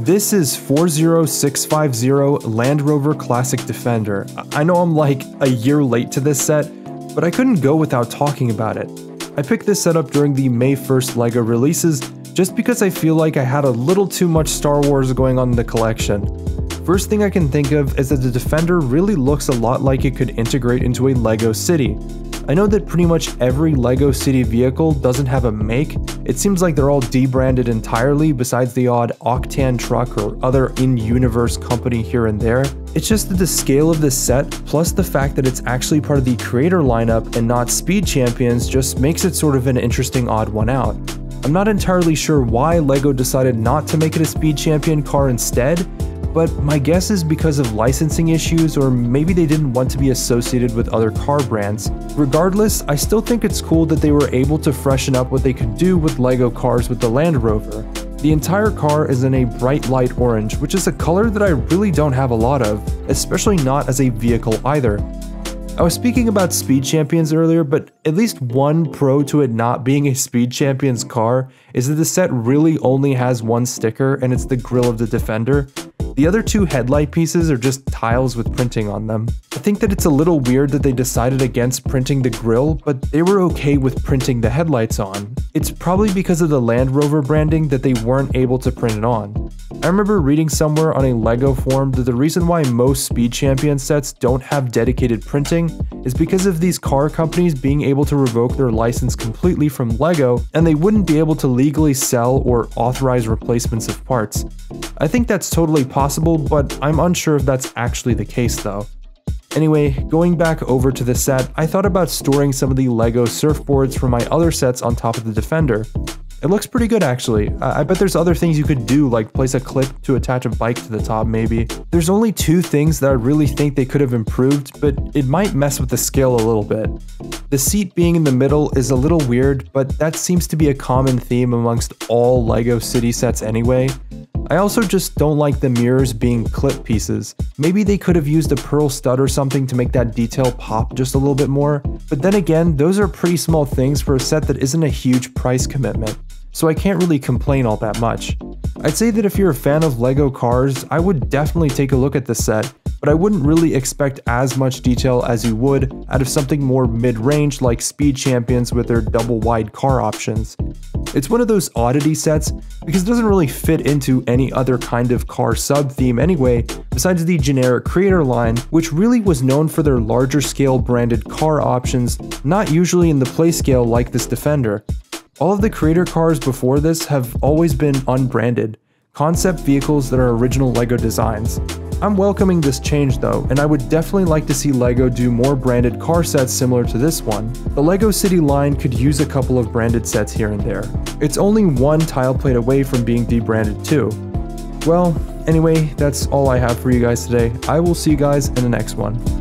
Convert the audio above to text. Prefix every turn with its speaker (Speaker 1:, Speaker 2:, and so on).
Speaker 1: This is 40650 Land Rover Classic Defender. I know I'm like a year late to this set, but I couldn't go without talking about it. I picked this set up during the May 1st LEGO releases just because I feel like I had a little too much Star Wars going on in the collection. First thing I can think of is that the Defender really looks a lot like it could integrate into a LEGO city. I know that pretty much every LEGO City vehicle doesn't have a make, it seems like they're all debranded entirely besides the odd Octan truck or other in-universe company here and there. It's just that the scale of this set, plus the fact that it's actually part of the creator lineup and not Speed Champions just makes it sort of an interesting odd one out. I'm not entirely sure why LEGO decided not to make it a Speed Champion car instead, but my guess is because of licensing issues or maybe they didn't want to be associated with other car brands. Regardless, I still think it's cool that they were able to freshen up what they could do with LEGO cars with the Land Rover. The entire car is in a bright light orange, which is a color that I really don't have a lot of, especially not as a vehicle either. I was speaking about Speed Champions earlier, but at least one pro to it not being a Speed Champions car is that the set really only has one sticker and it's the grille of the Defender. The other two headlight pieces are just tiles with printing on them. I think that it's a little weird that they decided against printing the grille, but they were okay with printing the headlights on. It's probably because of the Land Rover branding that they weren't able to print it on. I remember reading somewhere on a LEGO forum that the reason why most Speed Champion sets don't have dedicated printing is because of these car companies being able to revoke their license completely from LEGO and they wouldn't be able to legally sell or authorize replacements of parts. I think that's totally possible, but I'm unsure if that's actually the case though. Anyway, going back over to the set, I thought about storing some of the LEGO surfboards from my other sets on top of the Defender. It looks pretty good actually. I bet there's other things you could do like place a clip to attach a bike to the top maybe. There's only two things that I really think they could have improved, but it might mess with the scale a little bit. The seat being in the middle is a little weird, but that seems to be a common theme amongst all LEGO city sets anyway. I also just don't like the mirrors being clip pieces. Maybe they could have used a pearl stud or something to make that detail pop just a little bit more, but then again, those are pretty small things for a set that isn't a huge price commitment, so I can't really complain all that much. I'd say that if you're a fan of LEGO cars, I would definitely take a look at this set, but I wouldn't really expect as much detail as you would out of something more mid-range like Speed Champions with their double wide car options. It's one of those oddity sets because it doesn't really fit into any other kind of car sub theme anyway, besides the generic creator line, which really was known for their larger scale branded car options, not usually in the play scale like this Defender. All of the creator cars before this have always been unbranded, concept vehicles that are original LEGO designs. I'm welcoming this change though, and I would definitely like to see LEGO do more branded car sets similar to this one. The LEGO City line could use a couple of branded sets here and there. It's only one tile plate away from being debranded too. Well, anyway, that's all I have for you guys today. I will see you guys in the next one.